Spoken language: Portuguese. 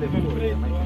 depois.